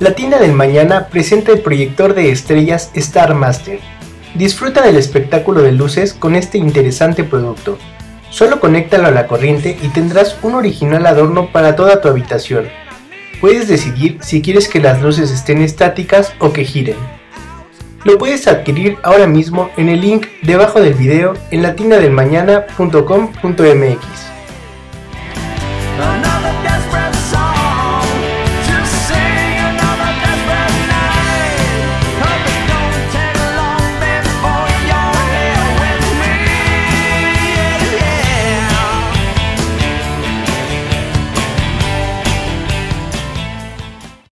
La tienda del mañana presenta el proyector de estrellas Star Master. Disfruta del espectáculo de luces con este interesante producto. Solo conéctalo a la corriente y tendrás un original adorno para toda tu habitación. Puedes decidir si quieres que las luces estén estáticas o que giren. Lo puedes adquirir ahora mismo en el link debajo del video en la